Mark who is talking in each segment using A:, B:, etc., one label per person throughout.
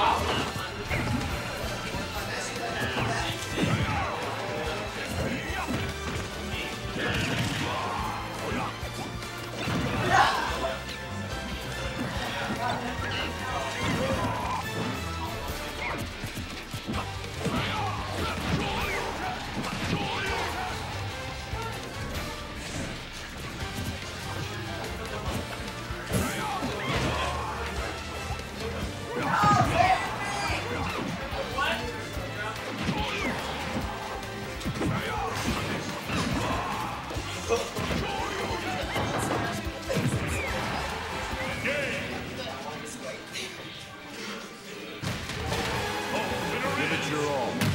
A: 好。Your all.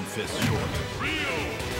A: One fist short.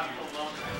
A: have you
B: alone.